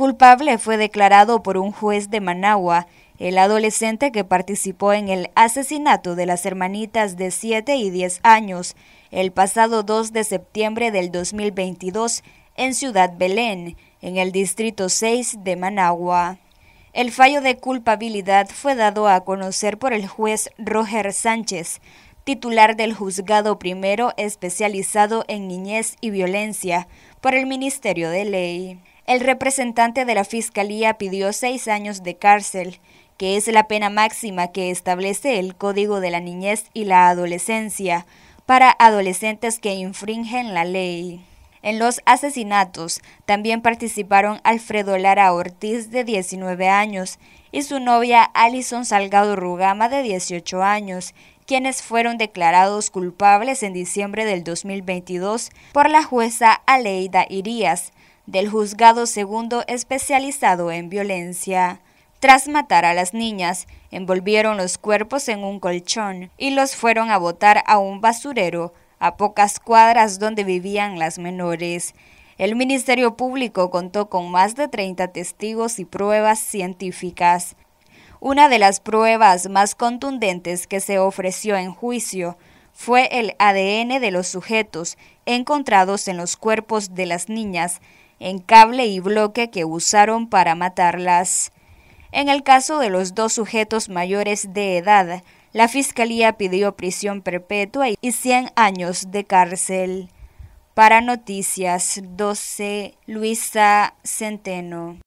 Culpable fue declarado por un juez de Managua el adolescente que participó en el asesinato de las hermanitas de 7 y 10 años el pasado 2 de septiembre del 2022 en Ciudad Belén, en el Distrito 6 de Managua. El fallo de culpabilidad fue dado a conocer por el juez Roger Sánchez, titular del Juzgado Primero especializado en niñez y violencia por el Ministerio de Ley. El representante de la Fiscalía pidió seis años de cárcel que es la pena máxima que establece el Código de la Niñez y la Adolescencia para adolescentes que infringen la ley. En los asesinatos también participaron Alfredo Lara Ortiz, de 19 años, y su novia Alison Salgado Rugama, de 18 años, quienes fueron declarados culpables en diciembre del 2022 por la jueza Aleida Irías, del Juzgado Segundo Especializado en Violencia. Tras matar a las niñas, envolvieron los cuerpos en un colchón y los fueron a botar a un basurero a pocas cuadras donde vivían las menores. El Ministerio Público contó con más de 30 testigos y pruebas científicas. Una de las pruebas más contundentes que se ofreció en juicio fue el ADN de los sujetos encontrados en los cuerpos de las niñas en cable y bloque que usaron para matarlas. En el caso de los dos sujetos mayores de edad, la Fiscalía pidió prisión perpetua y 100 años de cárcel. Para Noticias 12, Luisa Centeno.